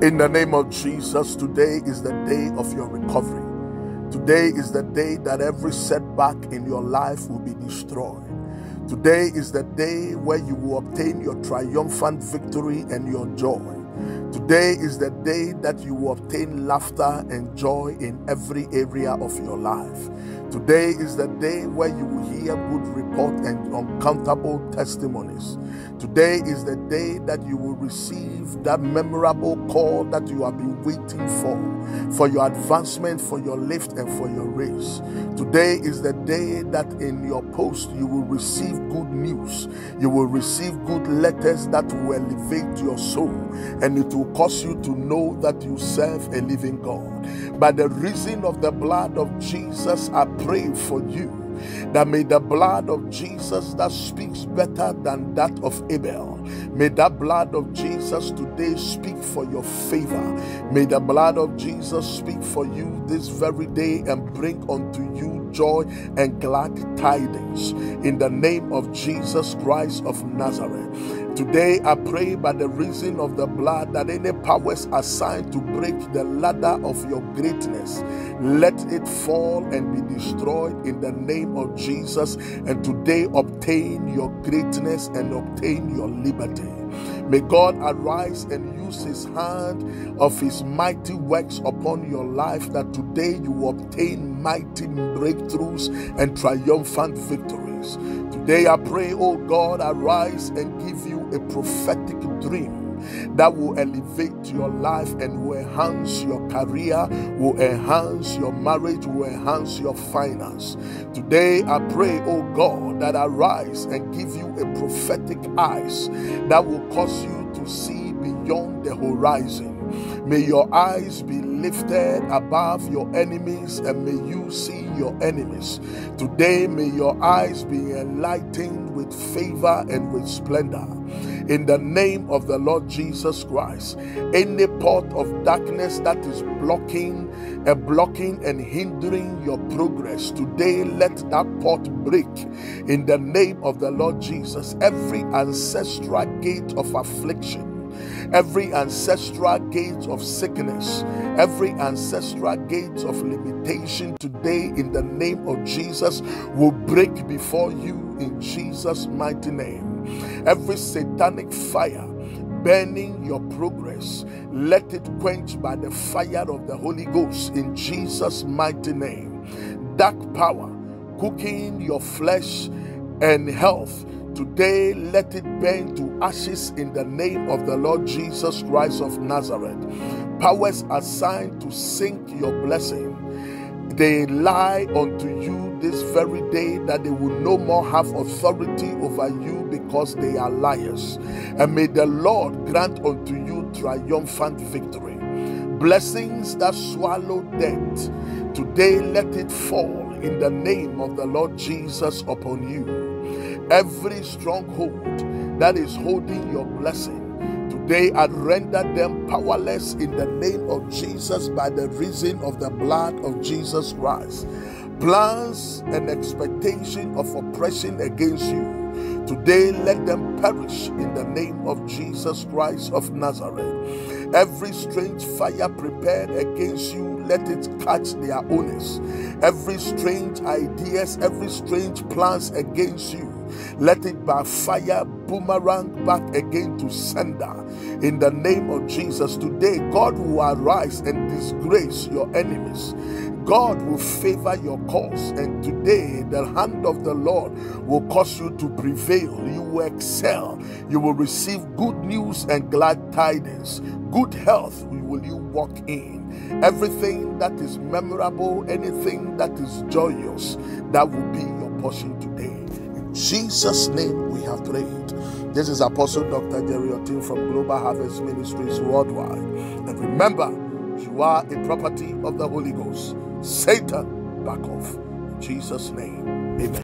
In the name of Jesus, today is the day of your recovery. Today is the day that every setback in your life will be destroyed. Today is the day where you will obtain your triumphant victory and your joy. Today is the day that you will obtain laughter and joy in every area of your life. Today is the day where you will hear good report and uncountable testimonies. Today is the day that you will receive that memorable call that you have been waiting for, for your advancement, for your lift, and for your race. Today is the day that in your post you will receive good news. You will receive good letters that will elevate your soul, and it will cause you to know that you serve a living God. By the reason of the blood of Jesus, I pray for you that may the blood of Jesus that speaks better than that of Abel, may that blood of Jesus today speak for your favor. May the blood of Jesus speak for you this very day and bring unto you joy and glad tidings in the name of Jesus Christ of Nazareth. Today, I pray by the reason of the blood that any powers assigned to break the ladder of your greatness, let it fall and be destroyed in the name of Jesus. And today, obtain your greatness and obtain your liberty. May God arise and use his hand of his mighty works upon your life that today you obtain mighty breakthroughs and triumphant victories. Today I pray, oh God, arise and give you a prophetic dream that will elevate your life and will enhance your career, will enhance your marriage, will enhance your finance. Today, I pray, oh God, that I rise and give you a prophetic eyes that will cause you to see beyond the horizon. May your eyes be lifted above your enemies and may you see your enemies. Today, may your eyes be enlightened with favor and with splendor. In the name of the Lord Jesus Christ, any part of darkness that is blocking and uh, blocking and hindering your progress, today let that pot break. In the name of the Lord Jesus, every ancestral gate of affliction every ancestral gate of sickness, every ancestral gate of limitation today in the name of Jesus will break before you in Jesus' mighty name. Every satanic fire burning your progress, let it quench by the fire of the Holy Ghost in Jesus' mighty name. Dark power cooking your flesh and health Today, let it burn to ashes in the name of the Lord Jesus Christ of Nazareth. Powers assigned to sink your blessing, they lie unto you this very day that they will no more have authority over you because they are liars. And may the Lord grant unto you triumphant victory. Blessings that swallow death, today let it fall in the name of the Lord Jesus upon you every stronghold that is holding your blessing. Today I render them powerless in the name of Jesus by the reason of the blood of Jesus Christ. Plans and expectation of oppression against you. Today let them perish in the name of Jesus Christ of Nazareth. Every strange fire prepared against you, let it catch their owners. Every strange ideas, every strange plans against you, let it by fire boomerang back again to sender. In the name of Jesus, today God will arise and disgrace your enemies. God will favor your cause, and today the hand of the Lord will cause you to prevail. You will excel. You will receive good news and glad tidings. Good health will you walk in. Everything that is memorable, anything that is joyous, that will be your portion today. Jesus' name we have prayed. This is Apostle Dr. Jerry Otin from Global Harvest Ministries Worldwide. And remember, you are a property of the Holy Ghost. Satan, back off. In Jesus' name, amen.